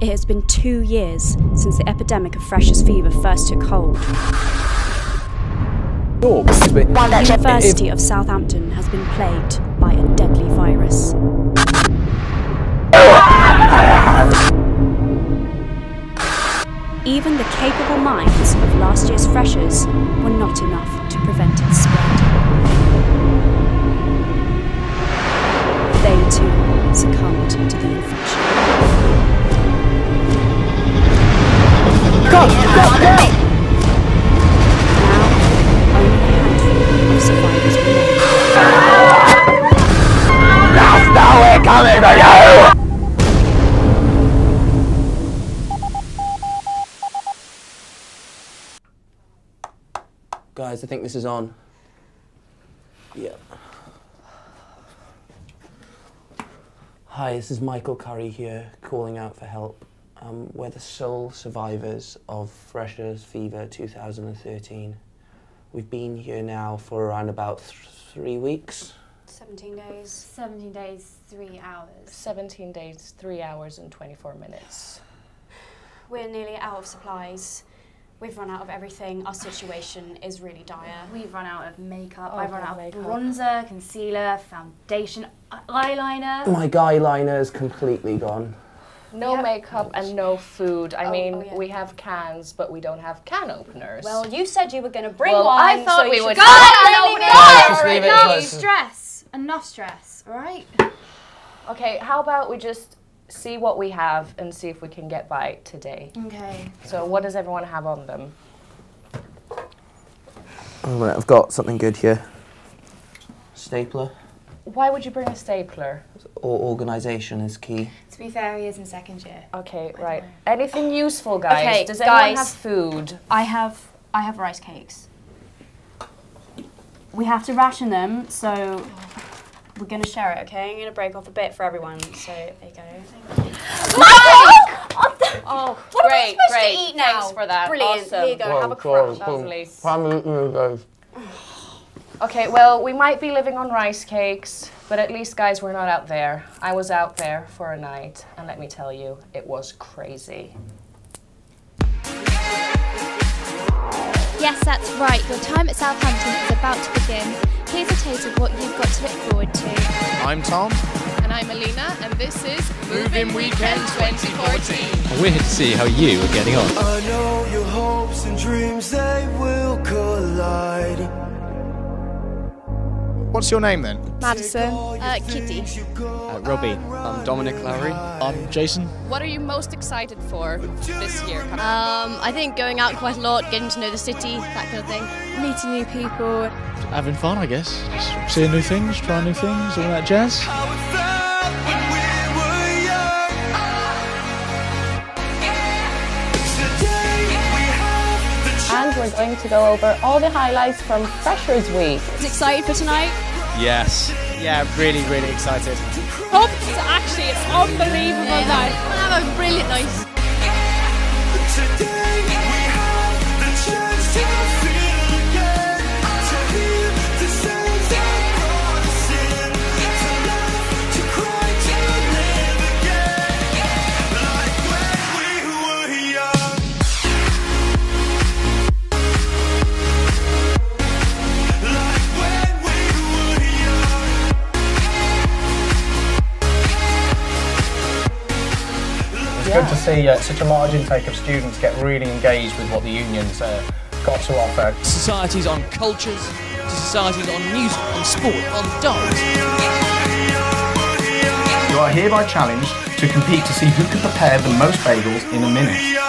It has been two years since the epidemic of freshers' fever first took hold. Oh. The University of Southampton has been plagued by a deadly virus. Even the capable minds of last year's freshers were not enough to prevent its spread. They too succumbed to the infection. Survivors remain. Now we're coming for you! Guys, I think this is on. Yeah. Hi, this is Michael Curry here, calling out for help. Um, we're the sole survivors of Freshers Fever 2013. We've been here now for around about th- three weeks. 17 days. 17 days, 3 hours. 17 days, 3 hours and 24 minutes. We're nearly out of supplies. We've run out of everything. Our situation is really dire. We've run out of makeup. Oh, I've run yeah, out makeup. of bronzer, concealer, foundation, eyeliner. My guy liner is completely gone. No Yep. makeup and no food. I Oh, mean, oh, yeah. we have cans, but we don't have can openers. Well, you said you were going to bring Well, one. I thought so we you would- should- God, God, I leave it know. alone. Just leave it Enough stress. Enough stress, alright? okay, how about we just see what we have and see if we can get by today. Okay. So, what does everyone have on them? Oh, right, I've got something good here. Stapler Why would you bring a stapler? or organisation is key. To be fair, he is in second year. Okay, right. Anything useful, guys? Okay, Does anyone guys. have food? I have I have rice cakes. We have to ration them, so we're going to share it, okay? I'm going to break off a bit for everyone. So there you go. Oh, What are we great, supposed great. to eat now? Thanks for that. Brilliant. Awesome. Here you go. have a crunch. Lovely. Family, guys. Okay, well, we might be living on rice cakes, but at least, guys, we're not out there. I was out there for a night, and let me tell you, it was crazy. Yes, that's right. Your time at Southampton is about to begin. Here's a taste of what you've got to look forward to. I'm Tom. And I'm Alina, and this is Move-In Weekend 2014. We're here to see how you are getting on. I know your hopes and dreams they will collide. What's your name then? Madison. Uh, Kitty. Uh, Robbie, I'm Dominic Lowry. I'm Jason. What are you most excited for this year? Um, I think going out quite a lot, getting to know the city, that kind of thing. Meeting new people. Having fun, I guess. Just seeing new things, trying new things, all that jazz. How it felt when we were young. Today we have the And we're going to go over all the highlights from Freshers Week. Excited for tonight? Yes. Yeah, really, really excited. Hope actually it's unbelievable night. Have a brilliant night. It's good to see uh, such a large intake of students get really engaged with what the unions uh, got to offer. Societies on cultures, to societies on music, on sport, on dance. You are hereby challenged to compete to see who can prepare the most bagels in a minute.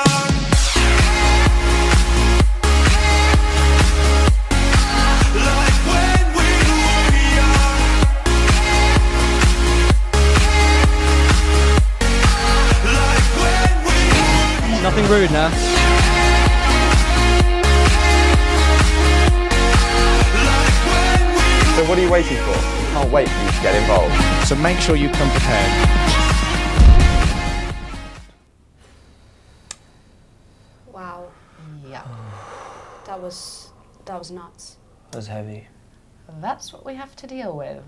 Nothing rude now. like when we So what are you waiting for? Can't wait for you to get involved. So make sure you come prepared. Wow. Yeah. That was that was nuts. That was heavy. That's what we have to deal with.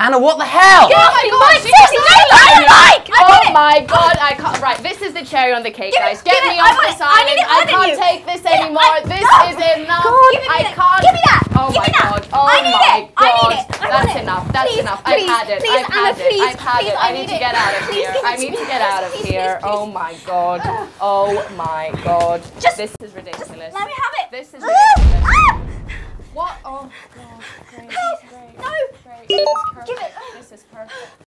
Anna, what the hell? Oh my god, she Seriously, doesn't no, I like, I Oh want it. my god, I can't. Right, this is the cherry on the cake, Give it- guys. Get give me it, I off want the it, I side. need it I more than can't you. take this Give it, anymore. I- This no. is enough. God, give me I that. can't. Give me that. Oh Give my me that. god. Oh I need my it. god. I need it. I want That's it. enough. That's Please, enough. please, I've had it. please, I've Anna, had please, it. I've had please, it. I I need need to it. get out of Please here. give it I to need me. to get out of Please, here. please, Oh my god. Oh my god. This is ridiculous. Let me have it. This is Ah! ridiculous. What? Oh god. Great. Help. Great. No. Great. Give it. This is perfect.